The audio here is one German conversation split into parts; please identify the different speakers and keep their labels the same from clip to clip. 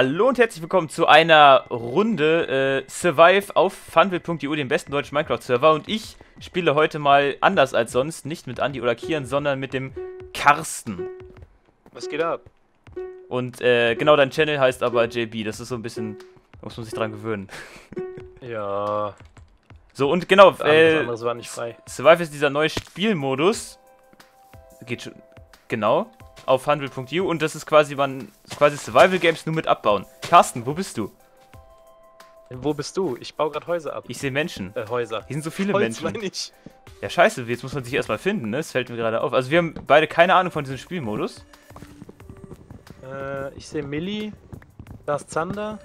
Speaker 1: Hallo und herzlich willkommen zu einer Runde äh, Survive auf funville.eu, dem besten deutschen Minecraft-Server. Und ich spiele heute mal anders als sonst, nicht mit Andy oder Kian, sondern mit dem Karsten.
Speaker 2: Was geht ab?
Speaker 1: Und äh, genau, dein Channel heißt aber JB. Das ist so ein bisschen, muss man sich dran gewöhnen.
Speaker 2: Ja.
Speaker 1: So, und genau,
Speaker 2: Das
Speaker 1: äh,
Speaker 2: andere war nicht frei.
Speaker 1: Survive ist dieser neue Spielmodus. Geht schon. Genau. Auf funville.eu und das ist quasi, man, quasi Survival Games nur mit abbauen. Carsten, wo bist du?
Speaker 2: Wo bist du? Ich baue gerade Häuser ab.
Speaker 1: Ich sehe Menschen.
Speaker 2: äh, Häuser.
Speaker 1: Hier sind so viele
Speaker 2: Holz
Speaker 1: Menschen.
Speaker 2: ich.
Speaker 1: Ja, scheiße, jetzt muss man sich erstmal finden, ne? Das fällt mir gerade auf. Also wir haben beide keine Ahnung von diesem Spielmodus.
Speaker 2: Äh, ich sehe Millie. Da ist Zander.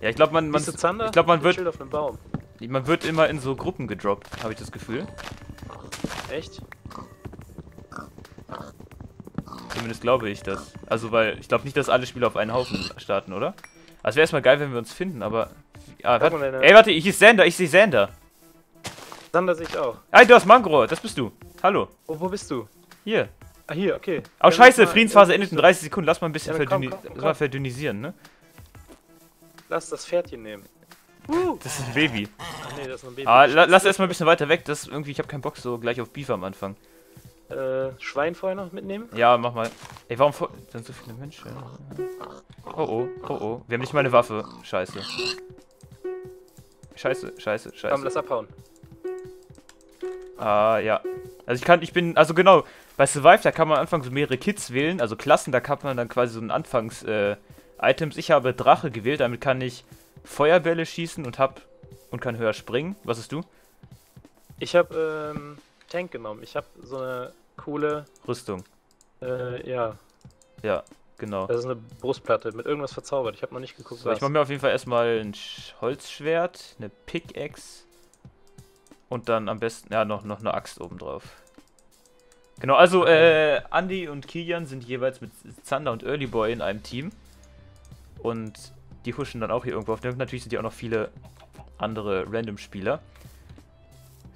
Speaker 1: Ja, ich glaube, man, man,
Speaker 2: Zander?
Speaker 1: ich glaub, man wird- man wird immer in so Gruppen gedroppt, habe ich das Gefühl.
Speaker 2: Echt?
Speaker 1: Zumindest glaube ich das. Also, weil ich glaube nicht, dass alle Spieler auf einen Haufen starten, oder? Also wäre erstmal geil, wenn wir uns finden, aber. Ah, warte. Ey, warte, ich ist Sander, ich sehe Sander.
Speaker 2: Zander sehe ich auch.
Speaker 1: Ey, du hast Mangro, das bist du. Hallo.
Speaker 2: Wo, wo bist du?
Speaker 1: Hier.
Speaker 2: Ah, hier, okay.
Speaker 1: Oh,
Speaker 2: Ja,
Speaker 1: scheiße, Friedensphase endet in 30 Sekunden. Lass mal ein bisschen
Speaker 2: Ja, komm, komm, komm,
Speaker 1: mal verdünnisieren, ne?
Speaker 2: Lass das Pferdchen nehmen.
Speaker 1: Das ist ein Baby.
Speaker 2: Ach nee, das ist ein Baby.
Speaker 1: Ah, la lass erstmal ein bisschen weiter weg. Das ist irgendwie, ich habe keinen Bock so gleich auf Beef am Anfang.
Speaker 2: Äh, Schwein vorher noch mitnehmen?
Speaker 1: Ja, mach mal. Ey, warum vor sind so viele Menschen? Oh oh, oh oh. Wir haben nicht mal eine Waffe. Scheiße. Scheiße, scheiße,
Speaker 2: Komm,
Speaker 1: scheiße.
Speaker 2: lass abhauen.
Speaker 1: Ah, ja. Also ich kann, ich bin, also genau, bei Survive, da kann man am Anfang so mehrere Kits wählen, also Klassen, da kann man dann quasi so ein Anfangs, äh, Items. Ich habe Drache gewählt, damit kann ich Feuerbälle schießen und hab, und kann höher springen. Was ist du?
Speaker 2: Ich habe ähm, Tank genommen. Ich habe so eine coole,
Speaker 1: Rüstung.
Speaker 2: äh, ja,
Speaker 1: Ja, genau.
Speaker 2: das ist eine Brustplatte mit irgendwas verzaubert. Ich habe noch nicht geguckt,
Speaker 1: So, ich mache mir auf jeden Fall erstmal ein Sch- Holzschwert, eine Pickaxe und dann am besten, ja, noch, noch eine Axt oben drauf. Genau, also äh, Andy und Kilian sind jeweils mit Zander und Early Boy in einem Team. Und die huschen dann auch hier irgendwo auf. Natürlich sind hier auch noch viele andere Random-Spieler.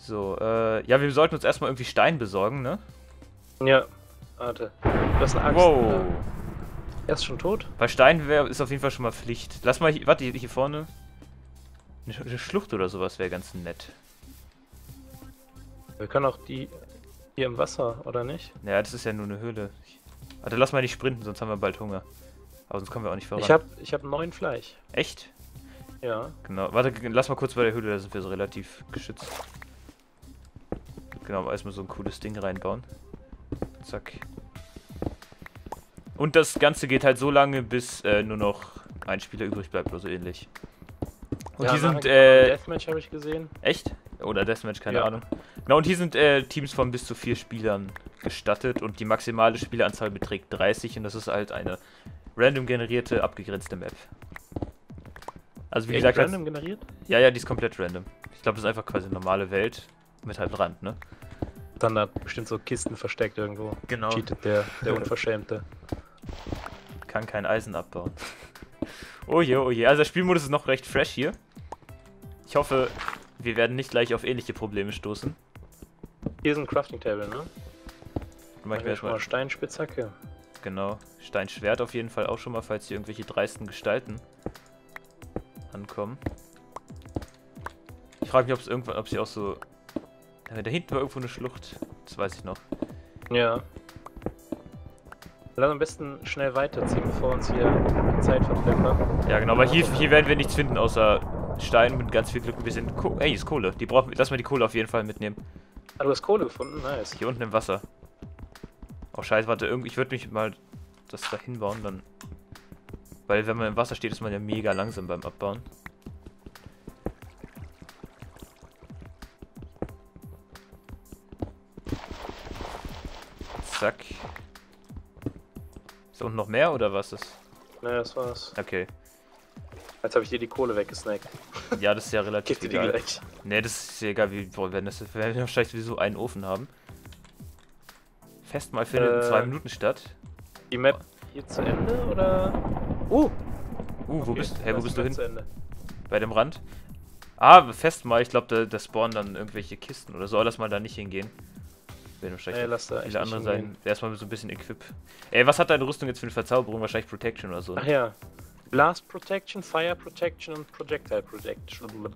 Speaker 1: So, äh, ja, wir sollten uns erstmal irgendwie Stein besorgen, ne?
Speaker 2: Ja, warte. Du hast eine Axt.
Speaker 1: Wow.
Speaker 2: Äh, er ist schon tot?
Speaker 1: Bei Stein wär, ist auf jeden Fall schon mal Pflicht. Lass mal hier, warte, hier, vorne. Eine, Sch- eine Schlucht oder sowas wäre ganz nett.
Speaker 2: Wir können auch die hier im Wasser, oder nicht?
Speaker 1: Ja, das ist ja nur eine Höhle. Warte, lass mal nicht sprinten, sonst haben wir bald Hunger. Aber sonst kommen wir auch nicht voran.
Speaker 2: Ich habe ich hab neun Fleisch.
Speaker 1: Echt?
Speaker 2: Ja.
Speaker 1: Genau. Warte, lass mal kurz bei der Höhle, da sind wir so relativ geschützt. Genau, erstmal so ein cooles Ding reinbauen. Zack. Und das Ganze geht halt so lange, bis äh, nur noch ein Spieler übrig bleibt oder so ähnlich. Und
Speaker 2: ja,
Speaker 1: die sind, äh,
Speaker 2: Deathmatch habe ich gesehen.
Speaker 1: Echt? Oder Deathmatch, keine
Speaker 2: Ja.
Speaker 1: Ahnung. Genau, und hier sind äh, Teams von bis zu vier Spielern gestattet und die maximale Spieleranzahl beträgt 30 und das ist halt eine random generierte, abgegrenzte Map. Also wie gesagt,
Speaker 2: random generiert?
Speaker 1: ja, ja, die ist komplett random. Ich glaube, das ist einfach quasi eine normale Welt mit halt Rand, ne?
Speaker 2: Dann hat bestimmt so Kisten versteckt irgendwo.
Speaker 1: Genau.
Speaker 2: Cheatet der, der Unverschämte.
Speaker 1: Kann kein Eisen abbauen. oh je, oh je. Also der Spielmodus ist noch recht fresh hier. Ich hoffe, wir werden nicht gleich auf ähnliche Probleme stoßen.
Speaker 2: Hier ist ein Crafting Table, ne?
Speaker 1: Mach ich mir
Speaker 2: schon mal Steinspitzhacke.
Speaker 1: Genau. Steinschwert auf jeden Fall auch schon mal, falls hier irgendwelche dreisten Gestalten ankommen. Ich frage mich, ob es irgendwann, ob sie auch so. Ja, Da hinten war irgendwo eine Schlucht. Das weiß ich noch.
Speaker 2: Ja. Lass am besten schnell weiterziehen, bevor uns hier Zeit verplempert.
Speaker 1: Ja, genau, weil hier, hier werden wir nichts finden, außer Stein mit ganz viel Glück. Wir sind. Ko Ey, ist Kohle. Die brauchen Lass mal die Kohle auf jeden Fall mitnehmen.
Speaker 2: Ah, du hast Kohle gefunden? Nice.
Speaker 1: Hier unten im Wasser. Oh, scheiße, warte, irgendwie. Ich würde mich mal das da hinbauen, dann. Weil, wenn man im Wasser steht, ist man ja mega langsam beim Abbauen. Zack. Ist da unten noch mehr oder was ist?
Speaker 2: Ne, das war's.
Speaker 1: Okay.
Speaker 2: Jetzt habe ich dir die Kohle weggesnackt.
Speaker 1: Ja, das ist ja relativ
Speaker 2: Gib dir die
Speaker 1: egal.
Speaker 2: gleich.
Speaker 1: Ne, das ist ja egal, wie wir werden das. Wir werden wahrscheinlich sowieso einen Ofen haben. Festmahl findet in
Speaker 2: Äh.
Speaker 1: zwei Minuten statt.
Speaker 2: Die Map hier zu Ende oder? Uh!
Speaker 1: Uh, wo
Speaker 2: okay,
Speaker 1: bist, hey, wo
Speaker 2: ist
Speaker 1: bist du hin? Bei dem Rand? Ah, Festmahl, ich glaube, da, da spawnen dann irgendwelche Kisten oder so. Aber lass mal da nicht hingehen. Werden wahrscheinlich
Speaker 2: Nee, lass da
Speaker 1: viele andere sein. Erstmal so ein bisschen Equip. Ey, was hat deine Rüstung jetzt für eine Verzauberung? Wahrscheinlich Protection oder so.
Speaker 2: Ach ja. Blast Protection, Fire Protection und Projectile Protection.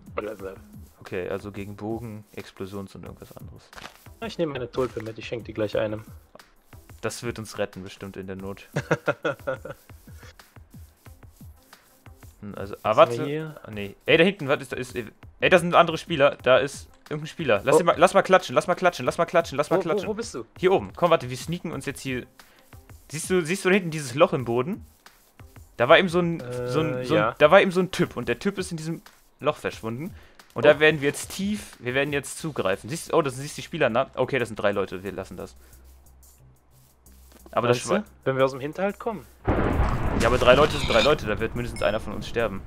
Speaker 1: Okay, also gegen Bogen, Explosions- und irgendwas anderes.
Speaker 2: Ich nehme meine Tulpe mit, ich schenke die gleich einem.
Speaker 1: Das wird uns retten, bestimmt in der Not. Hm, also, ah, warte.
Speaker 2: hier?
Speaker 1: Ah, nee. Ey, da hinten, was ist da? Ist, ey, da sind andere Spieler. Da ist irgendein Spieler. Lass,
Speaker 2: Oh.
Speaker 1: mal, lass mal klatschen, lass mal klatschen, lass mal klatschen, lass mal
Speaker 2: Wo, wo,
Speaker 1: klatschen.
Speaker 2: wo bist du?
Speaker 1: Hier oben. Komm, warte, wir sneaken uns jetzt hier. Siehst du, siehst du da hinten dieses Loch im Boden? Da war eben so ein, so ein,
Speaker 2: Äh,
Speaker 1: so ein
Speaker 2: ja.
Speaker 1: da war eben so ein Typ und der Typ ist in diesem Loch verschwunden. Und
Speaker 2: Oh.
Speaker 1: da werden wir jetzt tief, wir werden jetzt zugreifen. Siehst oh, das siehst du die Spieler, na? Okay, das sind drei Leute, wir lassen das. Aber das
Speaker 2: Meinst du? Wenn wir aus dem Hinterhalt kommen.
Speaker 1: Ja, aber drei Leute sind drei Leute, da wird mindestens einer von uns sterben,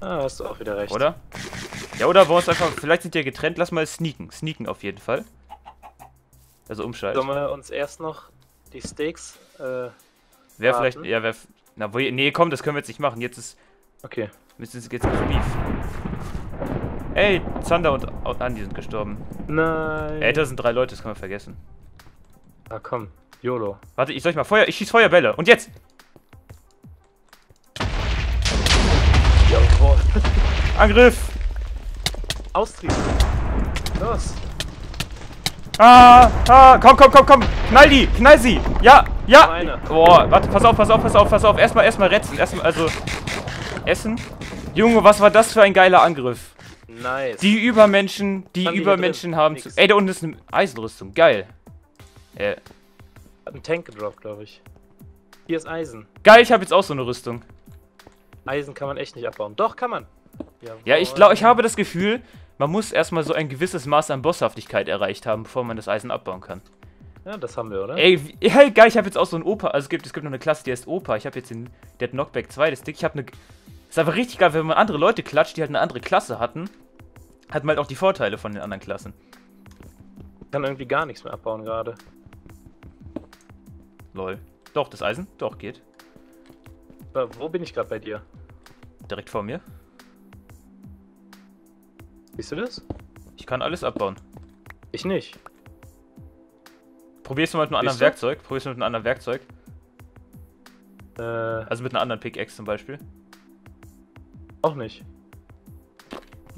Speaker 2: Ah, hast du auch wieder recht.
Speaker 1: oder? Ja, oder wollen wir uns einfach, vielleicht sind die ja getrennt, lass mal sneaken. Sneaken auf jeden Fall. Also umschalten.
Speaker 2: Sollen wir uns erst noch die Steaks. Äh,
Speaker 1: Wer vielleicht, ja, wer, na, wo, nee, komm, das können wir jetzt nicht machen. Jetzt ist,
Speaker 2: okay.
Speaker 1: müssen jetzt gibt's Beef. Ey, Zander und Andi sind gestorben.
Speaker 2: Nein.
Speaker 1: Ey, das sind drei Leute, das können wir vergessen.
Speaker 2: Ah, komm. YOLO.
Speaker 1: Warte, ich soll ich mal Feuer, ich schieß Feuerbälle. Und jetzt! Angriff!
Speaker 2: Austrieb. Los.
Speaker 1: Ah, ah, komm, komm, komm, komm! Knall die, knall sie! Ja, ja!
Speaker 2: Einer.
Speaker 1: Boah, warte, pass auf, pass auf, pass auf, pass auf. Erstmal, erstmal retzen, erstmal, also, essen. Junge, was war das für ein geiler Angriff?
Speaker 2: Nice.
Speaker 1: Die Übermenschen, die
Speaker 2: haben die
Speaker 1: Übermenschen
Speaker 2: drin?
Speaker 1: haben zu... Ey, da unten ist eine Eisenrüstung, geil. Äh,
Speaker 2: Hat einen Tank gedroppt, glaube ich. Hier ist Eisen.
Speaker 1: geil, ich habe jetzt auch so eine Rüstung.
Speaker 2: Eisen kann man echt nicht abbauen. Doch, kann man.
Speaker 1: Ja, ich glaube, ich habe das Gefühl, man muss erstmal so ein gewisses Maß an Bosshaftigkeit erreicht haben, bevor man das Eisen abbauen kann.
Speaker 2: Ja, das haben wir, oder?
Speaker 1: Ey, hey, geil, ich habe jetzt auch so einen Opa. Also es gibt, es gibt noch eine Klasse, die heißt Opa. Ich habe jetzt den, der hat Knockback 2, das Stick. Ich habe eine. Ist einfach richtig geil, wenn man andere Leute klatscht, die halt eine andere Klasse hatten, hat man halt auch die Vorteile von den anderen Klassen.
Speaker 2: kann irgendwie gar nichts mehr abbauen gerade.
Speaker 1: Lol. Doch, das Eisen? Doch, geht.
Speaker 2: Wo bin ich gerade bei dir?
Speaker 1: Direkt vor mir.
Speaker 2: Siehst du das?
Speaker 1: Ich kann alles abbauen.
Speaker 2: Ich nicht.
Speaker 1: Probierst du mal mit einem anderen
Speaker 2: du?
Speaker 1: Werkzeug? Probierst du mit einem anderen Werkzeug?
Speaker 2: Äh,
Speaker 1: Also mit einer anderen Pickaxe zum Beispiel.
Speaker 2: auch nicht.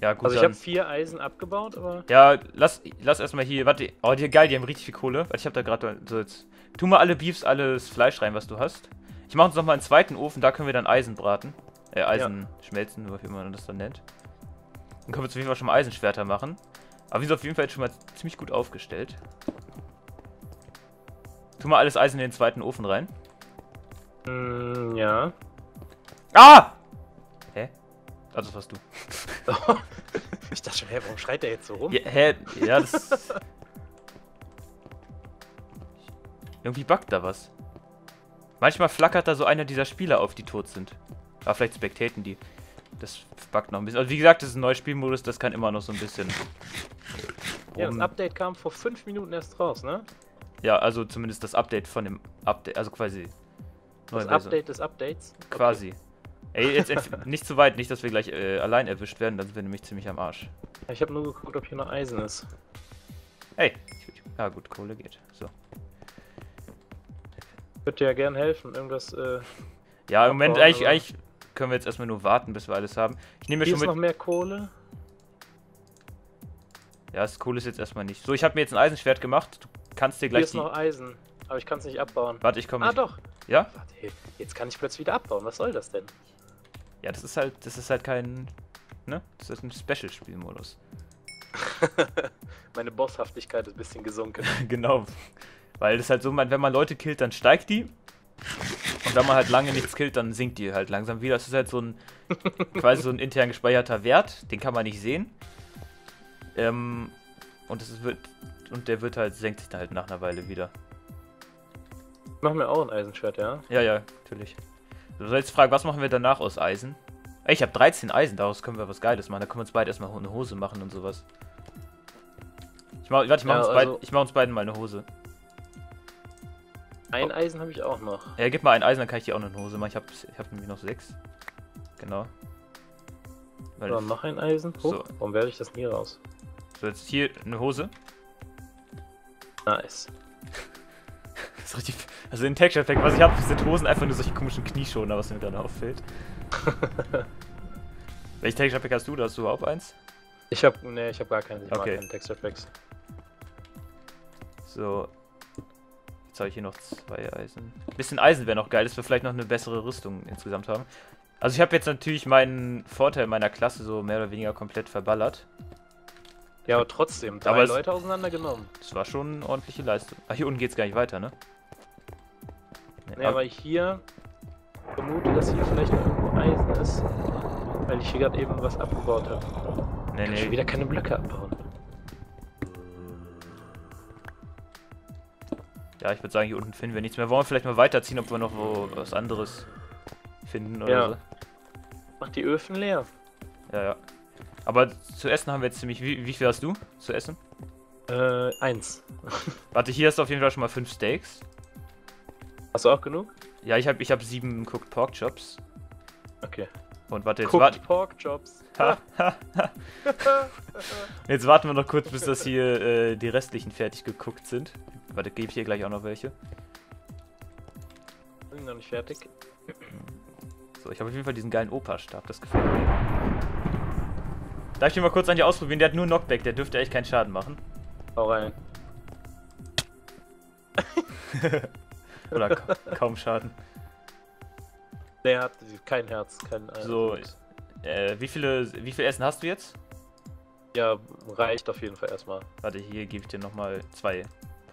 Speaker 1: Ja, gut.
Speaker 2: Also ich habe vier Eisen abgebaut, aber
Speaker 1: Ja, lass, lass erstmal hier. Warte, oh, die, geil, die haben richtig viel Kohle. Warte, ich hab da gerade so jetzt. Tu mal alle Beefs, alles Fleisch rein, was du hast. Ich mache uns nochmal einen zweiten Ofen, da können wir dann Eisen braten. Äh, Eisen schmelzen, wie man das dann nennt. Dann können wir auf jeden Fall schon mal Eisenschwerter machen. Aber wir sind auf jeden Fall jetzt schon mal ziemlich gut aufgestellt. Tu mal alles Eisen in den zweiten Ofen rein.
Speaker 2: mm, ja.
Speaker 1: Ah! Hä? Also, das warst du.
Speaker 2: ich dachte schon, hä, warum schreit der jetzt so rum?
Speaker 1: Ja, hä? Ja, das. Irgendwie buggt da was. Manchmal flackert da so einer dieser Spieler auf, die tot sind. Aber vielleicht spectaten die. Das buggt noch ein bisschen. Also wie gesagt, das ist ein neuer Spielmodus, das kann immer noch so ein bisschen.
Speaker 2: Ja, das Update kam vor fünf Minuten erst raus, ne?
Speaker 1: ja, also zumindest das Update von dem Update, also quasi.
Speaker 2: Das
Speaker 1: Version.
Speaker 2: Update des Updates. Okay.
Speaker 1: Quasi. Ey, jetzt nicht zu weit, nicht, dass wir gleich äh, allein erwischt werden, dann sind wir nämlich ziemlich am Arsch.
Speaker 2: Ich habe nur geguckt, ob hier noch Eisen ist.
Speaker 1: Hey, ich, ja gut, Kohle geht. So.
Speaker 2: Ich würde dir ja gern helfen, irgendwas. Äh,
Speaker 1: Ja, im Moment eigentlich, eigentlich können wir jetzt erstmal nur warten, bis wir alles haben. Ich nehme mir
Speaker 2: hier
Speaker 1: schon
Speaker 2: ist
Speaker 1: mit.
Speaker 2: noch mehr Kohle.
Speaker 1: Ja, das Kohle ist jetzt erstmal nicht. So, ich habe mir jetzt ein Eisenschwert gemacht. Du kannst dir
Speaker 2: Hier
Speaker 1: gleich
Speaker 2: ist
Speaker 1: die.
Speaker 2: noch Eisen. Aber ich kann es nicht abbauen.
Speaker 1: Warte, ich komme.
Speaker 2: Ah,
Speaker 1: nicht-
Speaker 2: doch.
Speaker 1: Ja?
Speaker 2: Warte, hey, jetzt kann ich plötzlich wieder abbauen. Was soll das denn?
Speaker 1: Ja, das ist halt, das ist halt kein. Ne? Das ist ein Special-Spielmodus.
Speaker 2: Meine Bosshaftigkeit ist ein bisschen gesunken.
Speaker 1: genau. Weil das halt so, wenn man Leute killt, dann steigt die. Wenn man halt lange nichts killt, dann sinkt die halt langsam wieder. Das ist halt so ein quasi so ein intern gespeicherter Wert, den kann man nicht sehen. Ähm, und es wird und der wird halt senkt sich dann halt nach einer Weile wieder.
Speaker 2: Ich mach mir auch ein Eisenschwert, ja?
Speaker 1: Ja, ja, natürlich. Du sollst fragen, was machen wir danach aus Eisen? Ey, ich habe 13 Eisen, daraus können wir was Geiles machen. Da können wir uns beide erstmal eine Hose machen und sowas. Ich mach, warte, ich mach,
Speaker 2: Ja,
Speaker 1: uns,
Speaker 2: also-
Speaker 1: beid, ich mach uns beiden mal eine Hose.
Speaker 2: Ein Eisen habe ich auch noch.
Speaker 1: Ja, gib mal ein Eisen, dann kann ich dir auch noch eine Hose machen. Ich habe ich hab nämlich noch sechs. Genau. Weil,
Speaker 2: So, noch ein Eisen. Hoch.
Speaker 1: So.
Speaker 2: Warum werde ich das nie raus?
Speaker 1: so, jetzt hier eine Hose.
Speaker 2: Nice.
Speaker 1: Das ist richtig. Also in Texture Pack, was ich habe, sind Hosen einfach nur solche komischen Knieschoner, was mir gerade auffällt. Welche Texture Pack hast du? Da hast du überhaupt eins?
Speaker 2: Ich hab, ne, ich hab gar keine. Ich
Speaker 1: Okay.
Speaker 2: Texture Packs.
Speaker 1: So. Jetzt habe ich hier noch zwei Eisen. Ein bisschen Eisen wäre noch geil, dass wir vielleicht noch eine bessere Rüstung insgesamt haben. Also ich habe jetzt natürlich meinen Vorteil meiner Klasse so mehr oder weniger komplett verballert.
Speaker 2: Ja, aber trotzdem, drei
Speaker 1: Aber es-
Speaker 2: Leute auseinandergenommen.
Speaker 1: Das war schon eine ordentliche Leistung. Ach, hier unten geht's gar nicht weiter, ne? Nee,
Speaker 2: Ne,
Speaker 1: aber-
Speaker 2: ich hier vermute, dass hier vielleicht noch irgendwo Eisen ist. Weil ich hier gerade eben was abgebaut habe.
Speaker 1: nee,
Speaker 2: Kann ich
Speaker 1: nee.
Speaker 2: wieder keine Blöcke abbauen.
Speaker 1: Ja, ich würde sagen, hier unten finden wir nichts mehr. Wollen wir vielleicht mal weiterziehen, ob wir noch wo was anderes finden oder
Speaker 2: Ja.
Speaker 1: so?
Speaker 2: Mach die Öfen leer.
Speaker 1: Ja, ja. Aber zu essen haben wir jetzt ziemlich. Wie, wie viel hast du zu essen?
Speaker 2: Äh, eins.
Speaker 1: Warte, hier hast du auf jeden Fall schon mal fünf Steaks.
Speaker 2: Hast du auch genug?
Speaker 1: Ja, ich habe ich hab sieben Cooked Pork Chops.
Speaker 2: Okay.
Speaker 1: Und warte, jetzt,
Speaker 2: Cooked
Speaker 1: wart,
Speaker 2: Pork Chops.
Speaker 1: Ha, ha, ha. jetzt warten wir noch kurz, bis das hier äh, die restlichen fertig geguckt sind. Warte, gebe ich hier gleich auch noch welche.
Speaker 2: Bin noch nicht fertig.
Speaker 1: So, ich habe auf jeden Fall diesen geilen Opa-Stab, das gefällt mir. Darf ich den mal kurz an dir ausprobieren? Der hat nur Knockback, der dürfte echt keinen Schaden machen.
Speaker 2: Hau rein.
Speaker 1: Oder ka kaum Schaden.
Speaker 2: Der hat kein Herz, kein äh,
Speaker 1: So. Äh, wie viele, wie viel Essen hast du jetzt?
Speaker 2: Ja, reicht auf jeden Fall erstmal.
Speaker 1: Warte, hier gebe ich dir nochmal zwei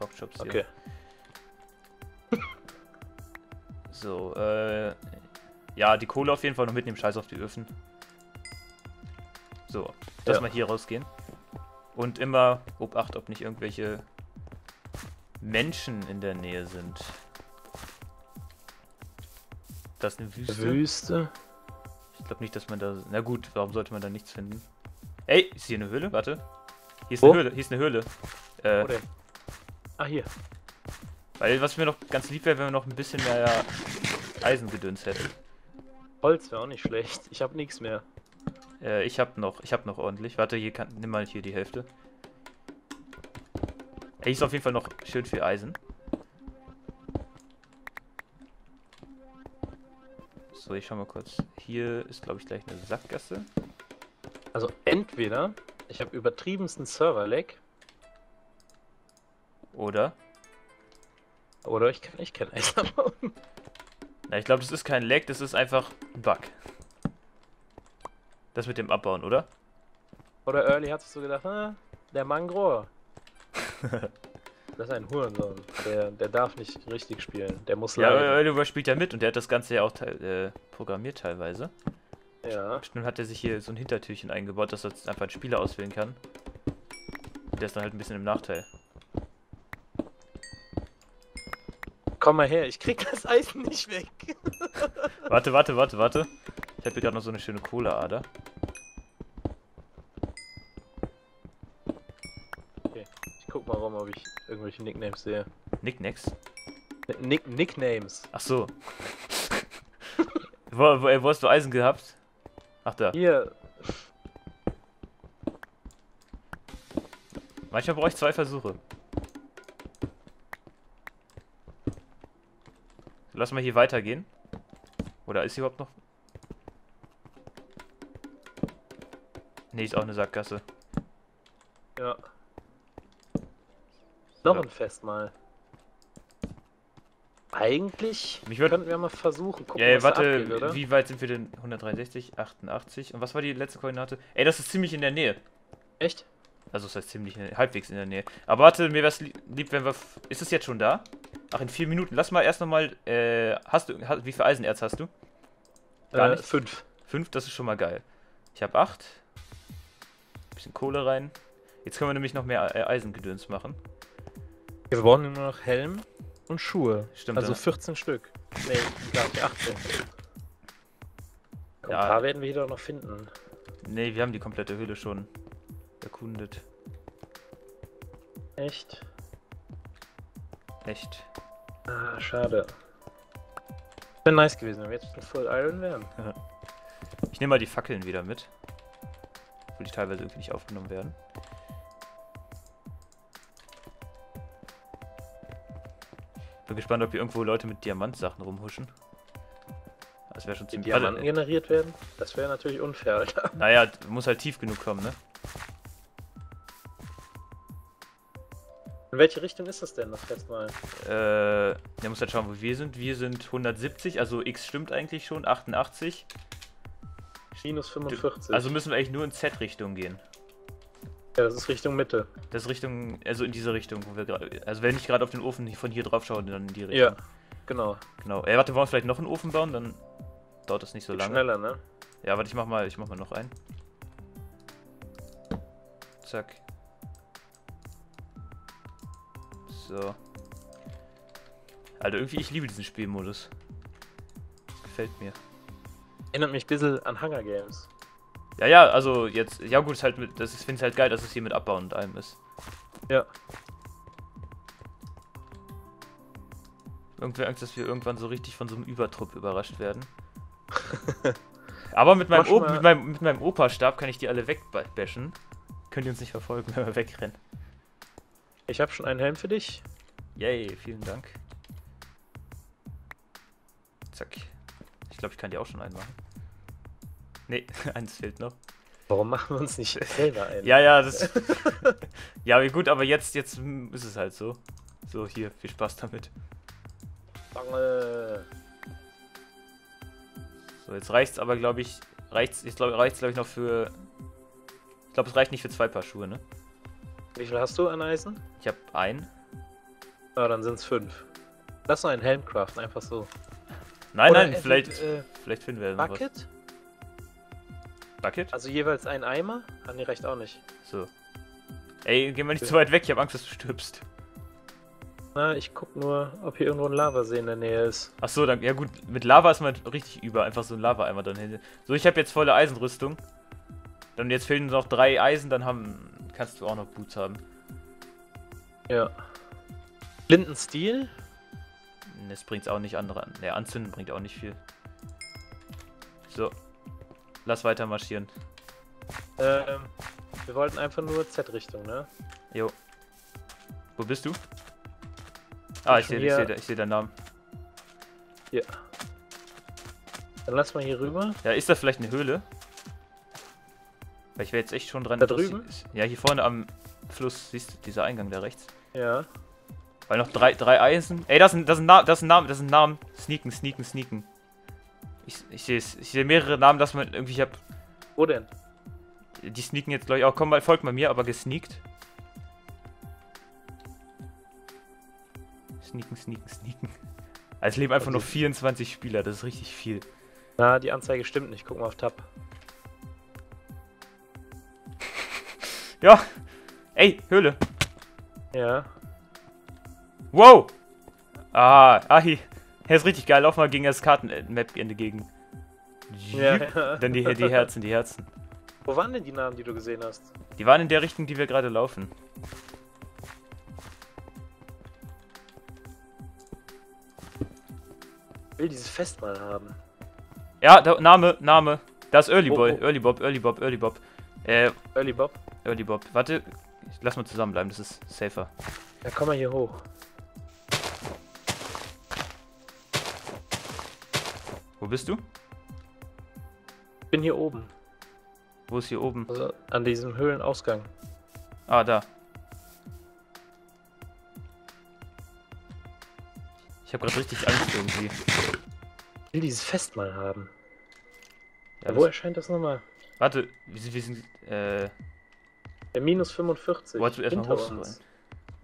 Speaker 1: Porkchops hier.
Speaker 2: Okay.
Speaker 1: So, äh. Ja, die Kohle auf jeden Fall noch mitnehmen, scheiß auf die Öfen. So, lass
Speaker 2: Ja.
Speaker 1: mal hier rausgehen. Und immer Obacht, ob nicht irgendwelche Menschen in der Nähe sind. Das ist eine Wüste.
Speaker 2: Wüste.
Speaker 1: Ich glaube nicht, dass man da. Na gut, warum sollte man da nichts finden? Ey, ist hier eine Höhle? Warte. Hier ist
Speaker 2: Wo?
Speaker 1: eine Höhle. Hier ist eine Höhle. Äh,
Speaker 2: Wo denn? Ah, hier.
Speaker 1: weil was mir noch ganz lieb wäre, wenn wir noch ein bisschen mehr Eisengedöns hätten.
Speaker 2: Holz wäre auch nicht schlecht. Ich habe nichts mehr.
Speaker 1: Äh, ich hab noch, ich hab noch ordentlich. Warte, hier kann, nimm mal hier die Hälfte. Hier ist auf jeden Fall noch schön viel Eisen. So, ich schau mal kurz. Hier ist, glaube ich, gleich eine Sackgasse.
Speaker 2: Also entweder ich habe übertriebensten Server-Lag
Speaker 1: Oder?
Speaker 2: oder ich kann echt kein Eis abbauen.
Speaker 1: Na, ich glaube, das ist kein Lag, das ist einfach ein Bug. Das mit dem Abbauen, oder?
Speaker 2: Oder Early hat sich so gedacht, ah, der Mangror. das ist ein Hurensohn. Der, der darf nicht richtig spielen. Der muss
Speaker 1: Ja,
Speaker 2: leiden.
Speaker 1: Oliver spielt ja mit und der hat das Ganze ja auch teil, äh, programmiert teilweise.
Speaker 2: Ja.
Speaker 1: Bestimmt hat er sich hier so ein Hintertürchen eingebaut, dass er jetzt einfach einen Spieler auswählen kann. Der ist dann halt ein bisschen im Nachteil.
Speaker 2: Komm mal her, ich krieg das Eisen nicht weg.
Speaker 1: Warte, warte, warte, warte. Ich habe hier gerade noch so eine schöne Kohleader.
Speaker 2: Ich guck mal rum, ob ich irgendwelche Nicknames sehe.
Speaker 1: Nicknacks.
Speaker 2: Nick Nicknames.
Speaker 1: Ach so. wo, wo, äh, wo hast du Eisen gehabt? Ach da.
Speaker 2: Hier,
Speaker 1: Manchmal brauche ich zwei Versuche. Lass mal hier weitergehen. Oder ist hier überhaupt noch... Nee, ist auch eine Sackgasse.
Speaker 2: ja. Noch
Speaker 1: So.
Speaker 2: ein Festmahl. Eigentlich
Speaker 1: Mich würd-
Speaker 2: könnten wir mal versuchen. Gucken,
Speaker 1: Ja, ja, warte,
Speaker 2: abgeht,
Speaker 1: wie weit sind wir denn? 163, 88. Und was war die letzte Koordinate? Ey, das ist ziemlich in der Nähe.
Speaker 2: Echt?
Speaker 1: Also, das heißt ziemlich, in, halbwegs in der Nähe. Aber warte, mir wär's lieb, lieb, wenn wir. Ist es jetzt schon da? Ach, in vier Minuten. Lass mal erst nochmal. Äh, hast du. Hast, wie viel Eisenerz hast du? Gar
Speaker 2: äh,
Speaker 1: nicht?
Speaker 2: Fünf.
Speaker 1: Fünf, das ist schon mal geil. Ich habe acht. Bisschen Kohle rein. Jetzt können wir nämlich noch mehr äh, Eisengedöns machen.
Speaker 2: Wir brauchen nur noch Helm und Schuhe.
Speaker 1: Stimmt,
Speaker 2: Also
Speaker 1: ja.
Speaker 2: 14 Stück. Nee, gar nicht 18. Komm,
Speaker 1: Ja.
Speaker 2: Ein paar werden wir hier doch noch finden.
Speaker 1: Nee, wir haben die komplette Höhle schon erkundet.
Speaker 2: Echt?
Speaker 1: Echt.
Speaker 2: Ah, schade. Wäre nice gewesen, wenn wir jetzt schon voll Iron wären.
Speaker 1: Ich nehme mal die Fackeln wieder mit. Obwohl die teilweise irgendwie nicht aufgenommen werden. bin gespannt, ob hier irgendwo Leute mit Diamantsachen rumhuschen. Das wäre schon
Speaker 2: Die
Speaker 1: ziemlich...
Speaker 2: Diamanten generiert werden? Das wäre natürlich unfair, Alter.
Speaker 1: naja, muss halt tief genug kommen, ne?
Speaker 2: In welche Richtung ist das denn das letzte Mal?
Speaker 1: Äh, der muss halt schauen, wo wir sind. Wir sind 170, also X stimmt eigentlich schon, 88.
Speaker 2: Minus 45.
Speaker 1: Also müssen wir eigentlich nur in Z-Richtung gehen.
Speaker 2: ja, das ist Richtung Mitte.
Speaker 1: Das ist Richtung, also in diese Richtung, wo wir gerade. Also wenn ich gerade auf den Ofen von hier drauf schaue, dann in die Richtung.
Speaker 2: Ja, genau.
Speaker 1: Genau. Ey, warte, wollen wir vielleicht noch einen Ofen bauen? Dann dauert das nicht so
Speaker 2: Geht
Speaker 1: lange.
Speaker 2: schneller, ne?
Speaker 1: Ja, warte, ich mach mal, ich mach mal noch einen. Zack. So. Alter, irgendwie, ich liebe diesen Spielmodus. Gefällt mir.
Speaker 2: Erinnert mich ein bisschen an Hunger Games.
Speaker 1: Ja, ja, also jetzt, ja gut, ist halt mit, das ist, finde ich halt geil, dass es hier mit Abbauen und allem ist.
Speaker 2: Ja.
Speaker 1: Irgendwer Angst, dass wir irgendwann so richtig von so einem Übertrupp überrascht werden. Aber mit meinem,
Speaker 2: Mach
Speaker 1: o
Speaker 2: mal-
Speaker 1: mit meinem, mit meinem Opa-Stab kann ich die alle wegbashen. Könnt ihr uns nicht verfolgen, wenn wir wegrennen.
Speaker 2: Ich habe schon einen Helm für dich.
Speaker 1: Yay, vielen Dank. Zack. Ich glaube, ich kann die auch schon einmachen. Nee, eins fehlt noch.
Speaker 2: Warum machen wir uns nicht selber einen?
Speaker 1: Ja, ja, das. ja, wie gut, aber jetzt, jetzt ist es halt so. So, hier, viel Spaß damit.
Speaker 2: Bange.
Speaker 1: So, jetzt reicht's aber, glaube ich, reicht's, ich glaube, reicht's, glaube ich, noch für. Ich glaube, es reicht nicht für zwei Paar Schuhe, ne?
Speaker 2: Wie viel hast du an Eisen?
Speaker 1: Ich habe einen.
Speaker 2: Ah, dann sind es fünf. Lass noch einen Helm craften, einfach so.
Speaker 1: Nein,
Speaker 2: Oder
Speaker 1: nein,
Speaker 2: äh,
Speaker 1: vielleicht,
Speaker 2: Äh,
Speaker 1: vielleicht finden wir noch.
Speaker 2: Bucket?
Speaker 1: Bucket?
Speaker 2: Also jeweils ein Eimer? Ah, nee, reicht auch nicht.
Speaker 1: So. Ey, geh mal nicht zu weit weg, ich habe Angst, dass du stirbst.
Speaker 2: Na, ich guck nur, ob hier irgendwo ein Lavasee in der Nähe ist.
Speaker 1: Ach so, dann, ja gut, mit Lava ist man richtig über, einfach so ein Lava-Eimer dann hin. So, ich habe jetzt volle Eisenrüstung. Dann jetzt fehlen noch drei Eisen, dann haben, kannst du auch noch Boots haben.
Speaker 2: Ja. Blindenstiel?
Speaker 1: Das bringt's auch nicht andere an. Ne, anzünden bringt auch nicht viel. So. Lass weiter marschieren.
Speaker 2: Ähm, wir wollten einfach nur Z-Richtung, ne?
Speaker 1: Jo. Wo bist du? Ah, ich sehe ich seh, ich seh deinen Namen.
Speaker 2: Ja. Dann lass mal hier rüber.
Speaker 1: Ja, ist da vielleicht eine Höhle? Weil ich wäre jetzt echt schon dran.
Speaker 2: Da drüben?
Speaker 1: Ja, hier vorne am Fluss, siehst du, dieser Eingang da rechts.
Speaker 2: Ja.
Speaker 1: Weil noch drei, drei Eisen. Ey, das ist ein, das ein, Na das ist ein Name, das ein Namen. Sneaken, sneaken, sneaken. Ich, ich sehe ich sehe mehrere Namen, dass man irgendwie, ich hab.
Speaker 2: Wo denn?
Speaker 1: Die sneaken jetzt, glaube ich, auch. Komm mal, folgt mal mir, aber gesneakt. Sneaken, sneaken, sneaken. Also es leben einfach
Speaker 2: Und
Speaker 1: nur
Speaker 2: die-
Speaker 1: 24 Spieler, das ist richtig viel.
Speaker 2: Na, die Anzeige stimmt nicht. Guck mal auf Tab.
Speaker 1: Ja! Ey, Höhle!
Speaker 2: Ja.
Speaker 1: Wow! Ah, Ahi. Er ist richtig geil. Lauf mal gegen das Karten-Map-Ende gegen.
Speaker 2: Ja, ja.
Speaker 1: Dann die, die Herzen, die Herzen.
Speaker 2: Wo waren denn die Namen, die du gesehen hast?
Speaker 1: Die waren in der Richtung, die wir gerade laufen.
Speaker 2: Ich will dieses Fest mal haben.
Speaker 1: Ja, da, Name, Name. Da ist Early
Speaker 2: Wo-
Speaker 1: Boy.
Speaker 2: wo?
Speaker 1: Early Bob, Early Bob, Early Bob. Äh,
Speaker 2: Early Bob.
Speaker 1: Early Bob. Warte, lass mal zusammenbleiben, das ist safer.
Speaker 2: Ja, komm mal hier hoch.
Speaker 1: Wo bist du?
Speaker 2: Ich bin hier oben.
Speaker 1: Wo ist hier oben?
Speaker 2: Also an diesem Höhlenausgang.
Speaker 1: Ah, da. Ich habe gerade richtig Angst irgendwie.
Speaker 2: Ich will dieses Fest mal haben.
Speaker 1: Ja,
Speaker 2: Ja, wo erscheint das nochmal?
Speaker 1: warte, wir sind, wir sind äh,
Speaker 2: Der minus 45.
Speaker 1: Wo hast du erstmal hochscrollen?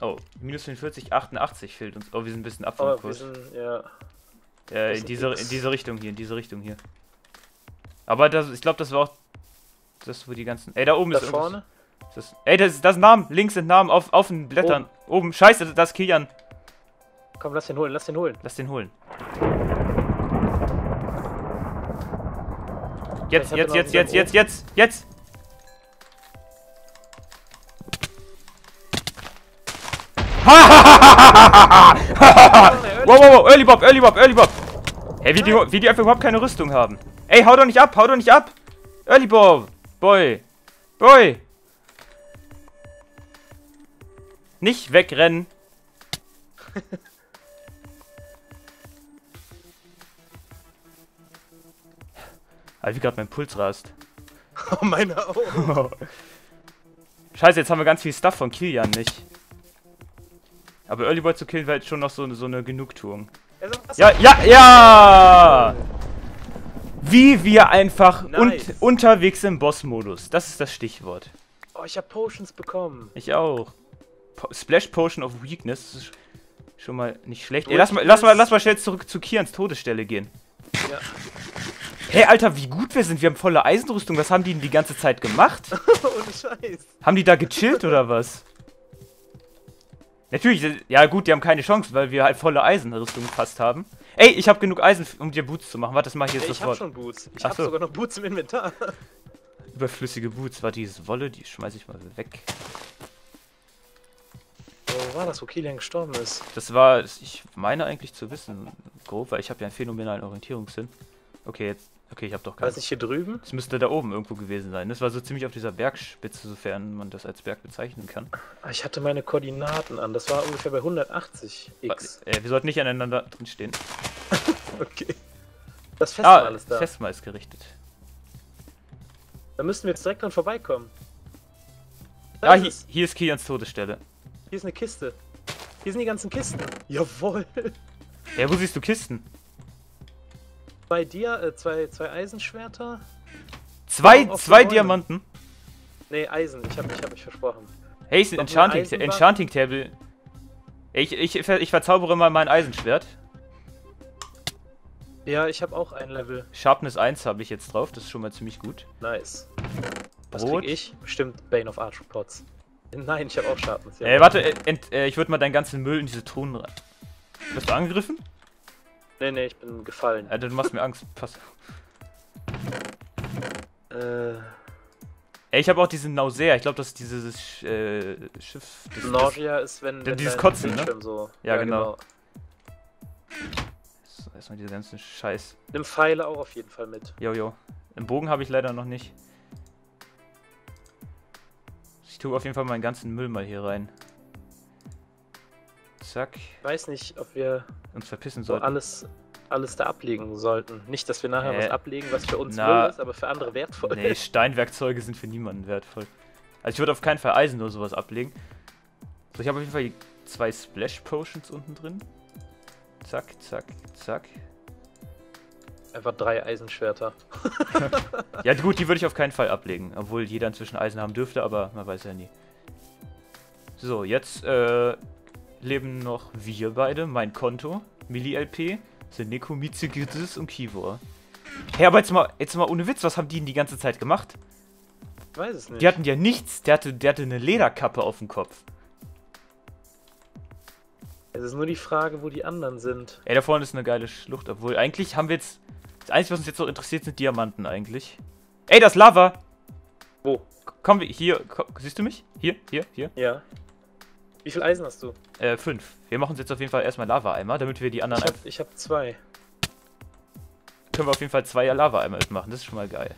Speaker 1: oh, minus 44, 88 fehlt uns. Oh, wir sind ein bisschen ab vom
Speaker 2: wir
Speaker 1: Kurs.
Speaker 2: sind, ja. Das
Speaker 1: in
Speaker 2: sind
Speaker 1: diese, in diese Richtung hier, in diese Richtung hier. Aber das, ich glaube, das war auch das, wo die ganzen. Ey, da oben
Speaker 2: Da
Speaker 1: ist irgendwas-
Speaker 2: vorne?
Speaker 1: ist Das, ey, das ist das ist Namen. Links sind Namen auf, auf den Blättern. Oben. Scheiße, das ist Kilian.
Speaker 2: Komm, lass den holen, lass den holen.
Speaker 1: Lass den holen. Jetzt, jetzt, jetzt,
Speaker 2: einen
Speaker 1: jetzt, jetzt, jetzt, jetzt. wow, wow, wow, Early Bob, Early Bob, Early Bob. Hey, wie die, wie die einfach überhaupt keine Rüstung haben. Ey, hau doch nicht ab, hau doch nicht ab. Early Bob, Boy, Boy. Nicht wegrennen. Alter, wie gerade mein Puls rast.
Speaker 2: Oh, meine Augen.
Speaker 1: Scheiße, jetzt haben wir ganz viel Stuff von Kilian nicht. Aber Early Boy zu killen wäre jetzt schon noch so, so eine Genugtuung.
Speaker 2: Also,
Speaker 1: Ja, ja, ja! Wie wir einfach un
Speaker 2: Nice.
Speaker 1: unterwegs im Boss-Modus. Das ist das Stichwort.
Speaker 2: Oh, ich habe Potions bekommen.
Speaker 1: Ich auch. Po Splash Potion of Weakness. Das ist schon mal nicht schlecht. Ey, lass mal, lass mal, lass mal schnell zurück zu Kians Todesstelle gehen.
Speaker 2: Ja.
Speaker 1: Hey, Alter, wie gut wir sind. Wir haben volle Eisenrüstung. Was haben die denn die ganze Zeit gemacht?
Speaker 2: Ohne Scheiß.
Speaker 1: Haben die da gechillt oder was? Natürlich, ja gut, die haben keine Chance, weil wir halt volle Eisenrüstung fast haben. Ey, ich habe genug Eisen, um dir Boots zu machen. Warte, das mache ich jetzt
Speaker 2: Ey, ich habe
Speaker 1: sofort.
Speaker 2: schon Boots. Ich habe
Speaker 1: so.
Speaker 2: sogar noch Boots im Inventar.
Speaker 1: Überflüssige Boots. War dieses Wolle, die schmeiße ich mal weg.
Speaker 2: Wo war das, wo Kilian gestorben ist?
Speaker 1: Das war, ich meine eigentlich zu wissen, grob, weil ich habe ja einen phänomenalen Orientierungssinn. Okay, jetzt, okay, ich habe doch
Speaker 2: War
Speaker 1: keinen.
Speaker 2: das nicht hier drüben?
Speaker 1: Das müsste da oben irgendwo gewesen sein. Das war so ziemlich auf dieser Bergspitze, sofern man das als Berg bezeichnen kann.
Speaker 2: Ah, Ich hatte meine Koordinaten an. Das war ungefähr bei 180 x.
Speaker 1: Äh, wir sollten nicht aneinander drin stehen.
Speaker 2: Okay. Das Festmahl
Speaker 1: Ah,
Speaker 2: ist da.
Speaker 1: Festmahl ist gerichtet.
Speaker 2: Da müssten wir jetzt direkt dran vorbeikommen. Da
Speaker 1: Ah,
Speaker 2: ist
Speaker 1: hier,
Speaker 2: es.
Speaker 1: hier ist Kians Todesstelle.
Speaker 2: Hier ist eine Kiste. Hier sind die ganzen Kisten. Jawohl.
Speaker 1: Ja, wo siehst du Kisten?
Speaker 2: Bei dir äh, zwei, zwei Eisenschwerter.
Speaker 1: Zwei, zwei. Diamanten.
Speaker 2: Nee, Eisen. Ich habe ich hab mich versprochen.
Speaker 1: Hey, ist ein Enchanting? Enchanting Table. Ich, ich, ich verzaubere mal mein Eisenschwert.
Speaker 2: Ja, ich habe auch ein Level.
Speaker 1: Sharpness 1 habe ich jetzt drauf, das ist schon mal ziemlich gut.
Speaker 2: Nice. Was
Speaker 1: Brot.
Speaker 2: krieg ich? Bestimmt Bane of Arthropods. Nein, ich habe auch Sharpness. Ja.
Speaker 1: Äh, warte, äh, ent, äh, ich würde mal deinen ganzen Müll in diese Truhen rein. Bist du angegriffen?
Speaker 2: Nee, nee, ich bin gefallen.
Speaker 1: Alter, du machst mir Angst. Pass.
Speaker 2: Äh,
Speaker 1: Ey, ich habe auch diesen Nausea. Ich glaube, das ist dieses äh, Schiff. Das, das,
Speaker 2: Nausea ist, wenn, wenn
Speaker 1: dieses Kotzen, ne?
Speaker 2: So.
Speaker 1: Ja, genau. so, erstmal diese ganzen Scheiß.
Speaker 2: Nimm Pfeile auch auf jeden Fall mit.
Speaker 1: Jojo. Im Bogen habe ich leider noch nicht. Ich tue auf jeden Fall meinen ganzen Müll mal hier rein. Zack.
Speaker 2: Ich weiß nicht, ob wir
Speaker 1: Uns verpissen
Speaker 2: so
Speaker 1: sollten.
Speaker 2: alles, alles da ablegen sollten. Nicht, dass wir nachher
Speaker 1: Äh,
Speaker 2: was ablegen, was für uns
Speaker 1: na,
Speaker 2: Müll ist, aber für andere wertvoll
Speaker 1: Nee. Steinwerkzeuge sind für niemanden wertvoll. Also ich würde auf keinen Fall Eisen oder sowas ablegen. So, ich habe auf jeden Fall zwei Splash Potions unten drin. Zack, zack, zack.
Speaker 2: Einfach drei Eisenschwerter.
Speaker 1: Ja gut, die würde ich auf keinen Fall ablegen. Obwohl jeder inzwischen Eisen haben dürfte, aber man weiß ja nie. So, jetzt äh, leben noch wir beide, mein Konto, Milli-LP, Seneko, Mitsugitis und Kivor. Hey, aber jetzt mal, jetzt mal ohne Witz, was haben die denn die ganze Zeit gemacht?
Speaker 2: Ich weiß es nicht.
Speaker 1: Die hatten ja nichts, der hatte, der hatte eine Lederkappe auf dem Kopf.
Speaker 2: es ist nur die Frage, wo die anderen sind.
Speaker 1: Ey, da vorne ist eine geile Schlucht, obwohl eigentlich haben wir jetzt. Das Einzige, was uns jetzt noch interessiert, sind Diamanten eigentlich. Ey, das ist Lava!
Speaker 2: Wo?
Speaker 1: Komm, wir- hier, komm, siehst du mich? Hier, hier, hier.
Speaker 2: Ja. Wie viel Eisen hast du?
Speaker 1: Äh, fünf. Wir machen uns jetzt auf jeden Fall erstmal Lava-Eimer, damit wir die anderen.
Speaker 2: Ich habe ich hab zwei.
Speaker 1: können wir auf jeden Fall zwei Lava-Eimer machen. Das ist schon mal geil.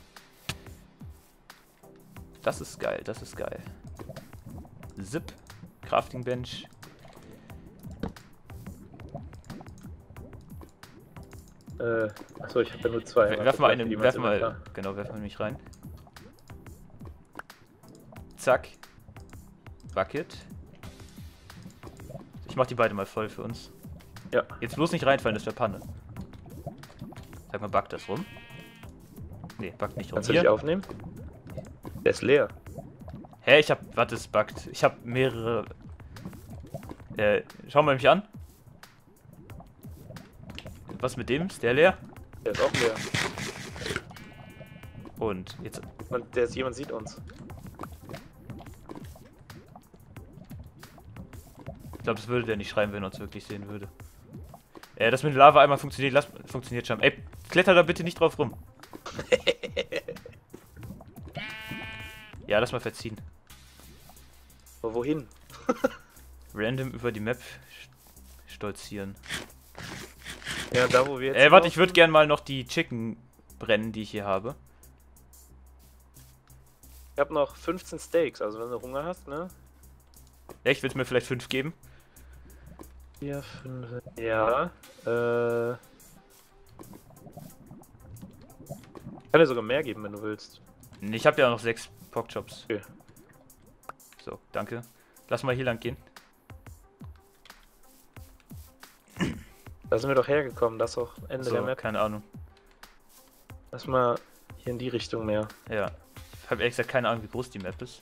Speaker 1: Das ist geil, das ist geil. Zip. Crafting Bench.
Speaker 2: Äh, achso, ich habe ja nur zwei.
Speaker 1: Werf mal
Speaker 2: Die
Speaker 1: einen, werf mal,
Speaker 2: klar.
Speaker 1: genau, werf mal mich rein. Zack. Bucket. Ich mach die beide mal voll für uns.
Speaker 2: Ja.
Speaker 1: Jetzt bloß nicht reinfallen, das wäre Panne. Sag mal, back das rum. Nee, back nicht rum.
Speaker 2: Kannst du dich aufnehmen? Der ist leer.
Speaker 1: Hä, ich hab, warte, es buggt. Ich hab mehrere. Äh, schau mal mich an. Was mit dem? Ist der leer?
Speaker 2: Der ist auch leer.
Speaker 1: Und jetzt.
Speaker 2: Und der ist, jemand sieht uns.
Speaker 1: Ich glaube, das würde der nicht schreiben, wenn er uns wirklich sehen würde. Äh, das mit dem Lava einmal funktioniert, lass, funktioniert schon. Ey, kletter da bitte nicht drauf rum. ja, lass mal verziehen.
Speaker 2: Aber wohin?
Speaker 1: Random über die Map st- stolzieren.
Speaker 2: Ja, da wo wir jetzt.
Speaker 1: Äh, warte, ich würde gern mal noch die Chicken brennen, die ich hier habe.
Speaker 2: Ich habe noch 15 Steaks, also wenn du Hunger hast, ne?
Speaker 1: Ja, ich will mir vielleicht fünf geben.
Speaker 2: 4, 5. Ja. Äh. Kann dir sogar mehr geben, wenn du willst.
Speaker 1: Ich habe ja noch sechs Pockjobs.
Speaker 2: Okay.
Speaker 1: So, danke. Lass mal hier lang gehen.
Speaker 2: Da sind wir doch hergekommen, das ist auch Ende
Speaker 1: So,
Speaker 2: der Map.
Speaker 1: keine Ahnung.
Speaker 2: Lass mal hier in die Richtung mehr.
Speaker 1: Ja. Ich habe ehrlich gesagt keine Ahnung, wie groß die Map ist.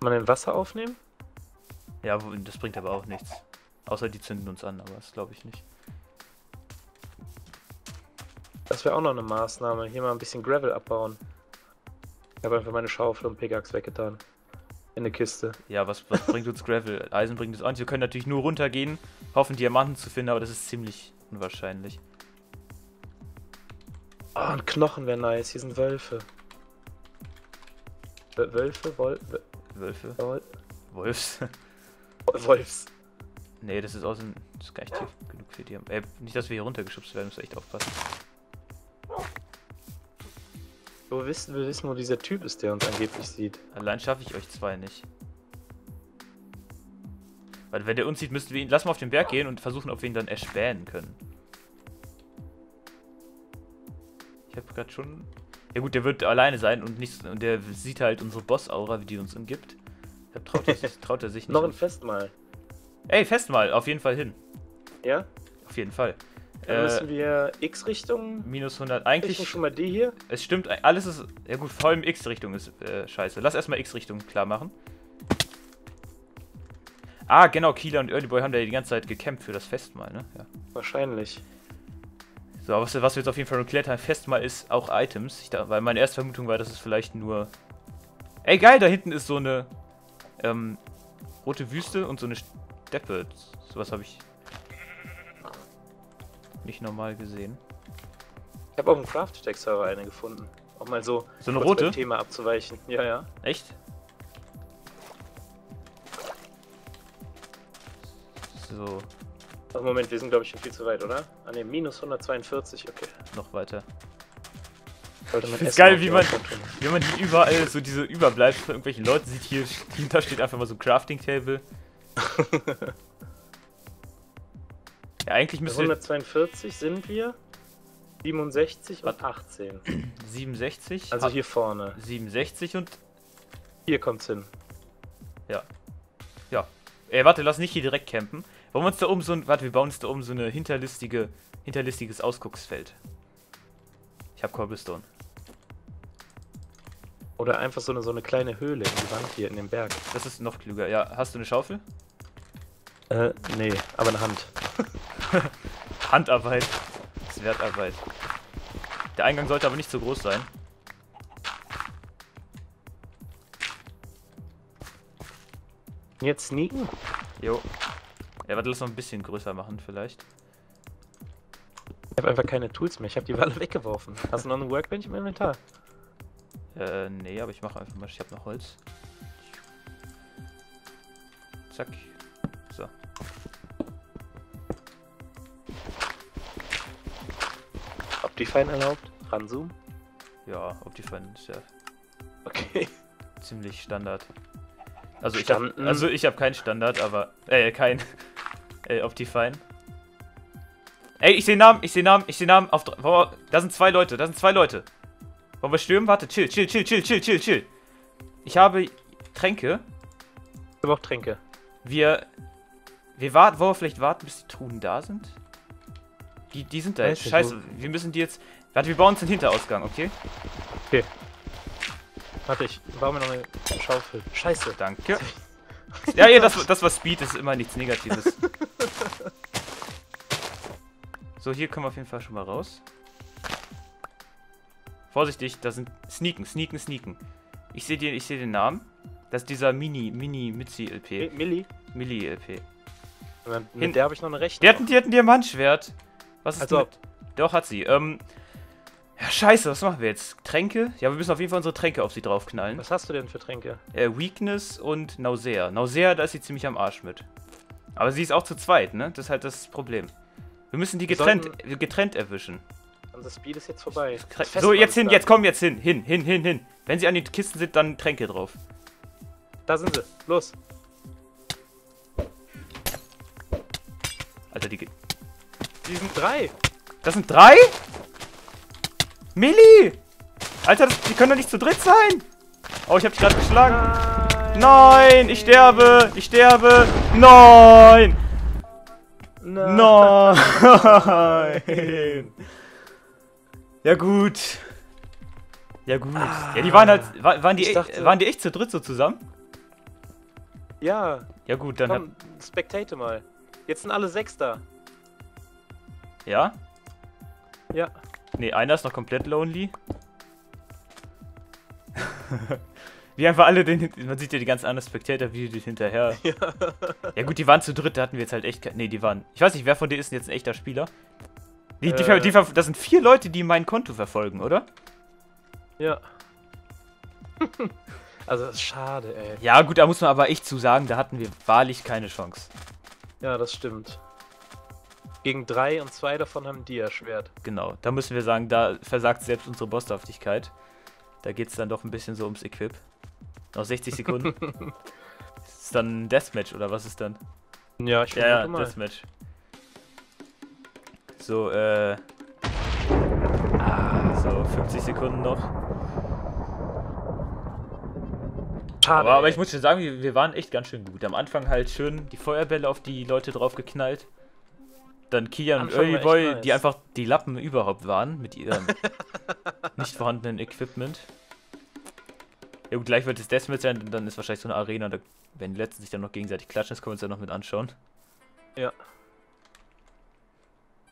Speaker 2: Kann man den Wasser aufnehmen?
Speaker 1: Ja, das bringt aber auch nichts. Außer die zünden uns an, aber das glaube ich nicht.
Speaker 2: Das wäre auch noch eine Maßnahme. Hier mal ein bisschen Gravel abbauen. Ich habe einfach meine Schaufel und Pickaxe weggetan. In eine Kiste.
Speaker 1: Ja, was, was bringt uns Gravel? Eisen bringt uns auch nicht. Wir können natürlich nur runtergehen, hoffen, Diamanten zu finden, aber das ist ziemlich unwahrscheinlich.
Speaker 2: Oh, ein Knochen wäre nice. Hier sind Wölfe. Wö- Wölfe? Wol Wö-
Speaker 1: Wölfe?
Speaker 2: Wol
Speaker 1: Wolfs?
Speaker 2: Wolfs.
Speaker 1: Nee, das ist außen. Das ist gar nicht tief genug für Diamanten. Ey, nicht, dass wir hier runtergeschubst werden, müssen echt aufpassen.
Speaker 2: Wir wissen, wir wissen, wo dieser Typ ist, der uns angeblich sieht.
Speaker 1: Allein schaffe ich euch zwei nicht. Weil wenn der uns sieht, müssten wir ihn. Lass mal auf den Berg gehen und versuchen, ob wir ihn dann erspähen können. Ich habe gerade schon. Ja gut, der wird alleine sein und nicht und der sieht halt unsere Boss-Aura, wie die uns umgibt. Da traut er sich, traut er sich nicht.
Speaker 2: Noch ein Festmahl.
Speaker 1: Ey, fest mal, auf jeden Fall hin.
Speaker 2: Ja?
Speaker 1: Auf jeden Fall.
Speaker 2: Dann
Speaker 1: Äh,
Speaker 2: müssen wir X-Richtung.
Speaker 1: minus 100.
Speaker 2: Richtung
Speaker 1: Eigentlich,
Speaker 2: schon mal die hier.
Speaker 1: es stimmt, alles ist. Ja gut, vor allem X-Richtung ist äh, scheiße. Lass erstmal X-Richtung klar machen. Ah, genau, Kieler und Earlyboy haben da die ganze Zeit gekämpft für das Festmahl, ne? Ja.
Speaker 2: Wahrscheinlich.
Speaker 1: So, aber was, was wir jetzt auf jeden Fall geklärt haben, Festmahl ist auch Items. Ich da, weil meine erste Vermutung war, dass es vielleicht nur. Ey, geil, da hinten ist so eine ähm, rote Wüste und so eine Steppe. Sowas habe ich nicht normal gesehen.
Speaker 2: Ich habe auf dem Craft Tech Server eine gefunden. Auch mal so
Speaker 1: So eine rote?
Speaker 2: Thema abzuweichen. Ja, ja.
Speaker 1: Echt? So,
Speaker 2: Ach, Moment, wir sind glaube ich schon viel zu weit, oder? Ah ne, minus 142, okay.
Speaker 1: noch weiter. Ist geil, wie
Speaker 2: die
Speaker 1: man-. Wenn man hier überall so diese Überbleibsel von irgendwelchen Leuten sieht, hier da steht einfach mal so ein Crafting Table. ja, eigentlich müsste
Speaker 2: 142 sind wir. 67 und
Speaker 1: Was?
Speaker 2: 18.
Speaker 1: 67.
Speaker 2: Also hier vorne.
Speaker 1: 67 und.
Speaker 2: Hier kommt's hin.
Speaker 1: Ey, warte, lass nicht hier direkt campen. Wollen wir uns da oben so ein. Warte, wir bauen uns da oben so eine hinterlistige, hinterlistiges Ausgucksfeld. Ich hab Cobblestone.
Speaker 2: Oder einfach so eine, so eine kleine Höhle in die Wand hier in dem Berg.
Speaker 1: Das ist noch klüger. Ja, hast du eine Schaufel?
Speaker 2: Äh, nee, aber eine Hand.
Speaker 1: Handarbeit. Das ist Wertarbeit. Der Eingang sollte aber nicht so groß sein.
Speaker 2: Jetzt sneaken?
Speaker 1: Jo. Ja, warte, lass noch ein bisschen größer machen vielleicht.
Speaker 2: Ich habe einfach keine Tools mehr. Ich habe die alle weggeworfen. Hast du noch eine Workbench im Inventar?
Speaker 1: Äh, nee, aber ich mache einfach mal. Ich habe noch Holz. Zack. So.
Speaker 2: Optifine erlaubt? Ranzoom?
Speaker 1: Ja, Optifine ist ja
Speaker 2: Okay.
Speaker 1: ziemlich Standard. Also ich habe
Speaker 2: Standen.
Speaker 1: also ich habe keinen Standard, aber äh kein äh, Optifine. Ey, ich sehe Namen, ich sehe Namen, ich sehe Namen auf wir- da sind zwei Leute, da sind zwei Leute. Wollen wir stürmen? Warte, chill, chill, chill, chill, chill, chill, chill. Ich habe Tränke.
Speaker 2: Ich habe auch Tränke.
Speaker 1: Wir wir warten, wollen wir vielleicht warten, bis die Truhen da sind? Die die sind da jetzt. Scheiße, wir müssen die jetzt Warte, wir bauen uns den Hinterausgang, okay?
Speaker 2: Warte, ich baue mir noch eine Schaufel. Scheiße.
Speaker 1: Danke. Ja, ja, das, das war Speed, das ist immer nichts Negatives. So, hier kommen wir auf jeden Fall schon mal raus. Vorsichtig, da sind Sneaken, Sneaken, Sneaken. Ich sehe den, ich sehe den Namen. Das ist dieser Mini, Mini Mitzi
Speaker 2: Mi-
Speaker 1: LP.
Speaker 2: Milli?
Speaker 1: Milli LP.
Speaker 2: Mit
Speaker 1: Hin-
Speaker 2: der habe ich noch eine Rechnung.
Speaker 1: Die hatten, die hatten Diamantschwert. Was ist
Speaker 2: Also
Speaker 1: mit? Doch, hat sie. Ähm. Ja, scheiße, was machen wir jetzt? Tränke? Ja, wir müssen auf jeden Fall unsere Tränke auf sie draufknallen.
Speaker 2: Was hast du denn für Tränke?
Speaker 1: Äh, Weakness und Nausea. Nausea, da ist sie ziemlich am Arsch mit. Aber sie ist auch zu zweit, ne? Das ist halt das Problem. Wir müssen die getrennt, getrennt erwischen.
Speaker 2: Unser Speed ist jetzt vorbei. Das
Speaker 1: So, jetzt hin, jetzt komm jetzt hin. Hin, hin, hin, hin. Wenn sie an den Kisten sind, dann Tränke drauf.
Speaker 2: Da sind sie. Los.
Speaker 1: Alter, die.
Speaker 2: Die sind drei.
Speaker 1: Das sind drei? Milli! Alter, das, die können doch nicht zu dritt sein! Oh, ich hab dich gerade geschlagen. Nein, ich sterbe! Ich sterbe! Nein! Nein! Ja gut. Ja gut. Ja, die waren halt. wa- Waren die, e-
Speaker 2: dachte-
Speaker 1: waren die echt zu dritt so zusammen?
Speaker 2: Ja,
Speaker 1: Ja gut, dann hab,
Speaker 2: komm, spectate mal. Jetzt sind alle sechs da.
Speaker 1: Ja?
Speaker 2: Ja.
Speaker 1: Nee, einer ist noch komplett lonely. Wie einfach alle den. Man sieht ja die ganzen anderen Spectator-Videos hinterher.
Speaker 2: Ja.
Speaker 1: Ja gut, die waren zu dritt, da hatten wir jetzt halt echt. Nee, die waren. Ich weiß nicht, wer von denen ist jetzt ein echter Spieler? Die, die,
Speaker 2: Äh.
Speaker 1: die, das sind vier Leute, die mein Konto verfolgen, oder?
Speaker 2: Ja. also, das ist schade, ey.
Speaker 1: Ja gut, da muss man aber echt zu sagen, da hatten wir wahrlich keine Chance.
Speaker 2: Ja, das stimmt. Gegen drei und zwei davon haben die erschwert.
Speaker 1: Genau, da müssen wir sagen, da versagt selbst unsere Bosshaftigkeit. Da geht es dann doch ein bisschen so ums Equip. Noch 60 Sekunden. ist dann ein Deathmatch oder was ist dann?
Speaker 2: Ja, ich
Speaker 1: Ja, ja,
Speaker 2: mal.
Speaker 1: Deathmatch. So, äh. ah, So, 50 Sekunden noch.
Speaker 2: Schade.
Speaker 1: Aber, aber ich muss schon sagen, wir, wir waren echt ganz schön gut. Am Anfang halt schön die Feuerbälle auf die Leute drauf geknallt. Dann Kian und Early Boy,
Speaker 2: nice.
Speaker 1: die einfach die Lappen überhaupt waren mit ihrem nicht vorhandenen Equipment. Ja gut, gleich wird es Deathmatch sein, dann ist wahrscheinlich so eine Arena, da werden die letzten sich dann noch gegenseitig klatschen, das können wir uns ja noch mit anschauen.
Speaker 2: Ja.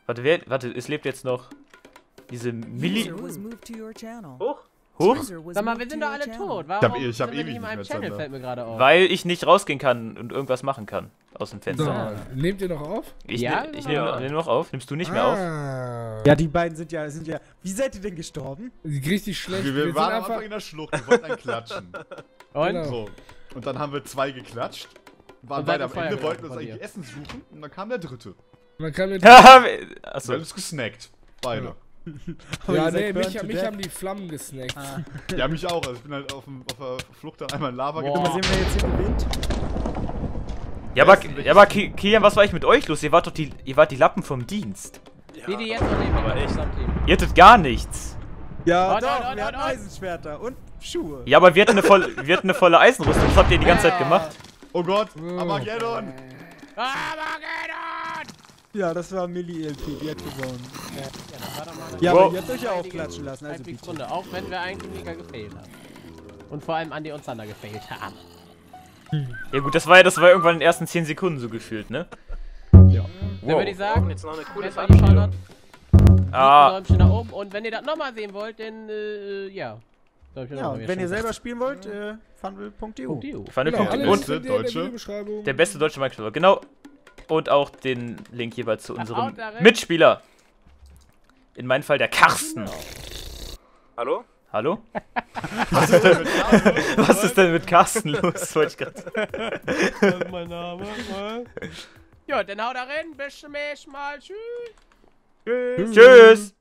Speaker 1: Warte, wer, warte, es lebt jetzt noch diese Milli...
Speaker 2: Hoch?
Speaker 3: Was
Speaker 4: Sag mal, wir sind doch alle tot. Warum
Speaker 5: hab eh- ich hab
Speaker 4: sind wir
Speaker 5: ewig
Speaker 4: nicht in meinem
Speaker 5: mehr
Speaker 4: Channel? Fällt mir gerade auf.
Speaker 1: Weil ich nicht rausgehen kann und irgendwas machen kann aus dem
Speaker 6: So,
Speaker 1: Fenster.
Speaker 6: nehmt ihr noch auf?
Speaker 1: Ich,
Speaker 4: Ja,
Speaker 1: nehm- ich
Speaker 4: ja.
Speaker 1: nehme noch, nehm noch auf. Nimmst du nicht mehr auf?
Speaker 6: Ah.
Speaker 7: Ja, die beiden sind ja, sind ja. Wie seid ihr denn gestorben?
Speaker 6: Richtig schlecht.
Speaker 5: Wir,
Speaker 6: Wir,
Speaker 5: wir waren
Speaker 6: einfach.
Speaker 5: In der Schlucht, wir wollten dann klatschen.
Speaker 4: Und?
Speaker 6: Genau.
Speaker 5: So. Und dann haben wir zwei geklatscht. Waren
Speaker 4: Und
Speaker 5: beide
Speaker 4: dann
Speaker 5: am Ende, wollten uns eigentlich
Speaker 4: dir.
Speaker 5: Essen suchen und dann kam der dritte.
Speaker 6: Man kann mit.
Speaker 5: Wir
Speaker 1: Achso.
Speaker 5: haben uns gesnackt. Beide.
Speaker 7: Aber
Speaker 6: ja, nee, mich, mich haben die Flammen gesnackt.
Speaker 7: Ah.
Speaker 5: Ja, mich auch. Also ich bin halt auf, dem, auf der Flucht dann einmal in Lava
Speaker 4: Boah.
Speaker 7: Mal
Speaker 5: gekommen.
Speaker 7: sehen, wer jetzt hier gewinnt.
Speaker 1: Ja, aber, ja, aber Ki- Kian, was war ich mit euch los? Ihr wart doch die, ihr wart die Lappen vom Dienst.
Speaker 4: Die, die jetzt noch leben,
Speaker 2: aber
Speaker 4: aber
Speaker 2: echt.
Speaker 1: Ihr hattet gar nichts.
Speaker 7: Ja,
Speaker 4: Oh,
Speaker 7: doch,
Speaker 4: oh, oh,
Speaker 7: wir
Speaker 4: oh,
Speaker 7: hatten
Speaker 4: oh.
Speaker 7: Eisenschwerter und Schuhe.
Speaker 1: Ja, aber wir hatten eine volle, wir hatten eine volle Eisenrüstung. Was habt ihr die ganze Zeit gemacht?
Speaker 5: Oh Gott, Armageddon!
Speaker 4: Armageddon!
Speaker 7: Ja, das war Milli LP, die hat gewonnen.
Speaker 4: Ja, doch mal eine
Speaker 7: Ja,
Speaker 1: Wow.
Speaker 7: aber ihr habt euch ja auch klatschen lassen, also bitte.
Speaker 4: Halbwegsrunde, auch wenn wir eigentlich mega gefailt haben. Und vor allem Andi und Sander gefailt haben.
Speaker 1: Ja gut, das war ja, das war irgendwann in den ersten 10 Sekunden so gefühlt, ne?
Speaker 4: Dann würde ich
Speaker 2: Und
Speaker 4: sagen,
Speaker 2: jetzt noch eine coole Verabschiedung.
Speaker 1: Ah,
Speaker 4: Däumchen nach oben. Und wenn ihr das nochmal sehen wollt, dann, äh, ja.
Speaker 7: Ja, und wenn ihr selber spielen wollt, äh, funville.eu.
Speaker 4: Punkt.eu.
Speaker 1: fand
Speaker 6: Genau,
Speaker 5: Deutsche.
Speaker 6: Videobeschreibung.
Speaker 1: Der beste deutsche Minecraft. Genau. Und auch den Link jeweils zu unserem. Mitspieler. In meinem Fall der Karsten.
Speaker 2: Hallo?
Speaker 1: Hallo? Was ist denn mit Carsten los? Wollte ich grad-
Speaker 4: Das ist mein Name. Ja, dann haut da rein. Bis zum nächsten Mal. Tschüss.
Speaker 1: Tschüss.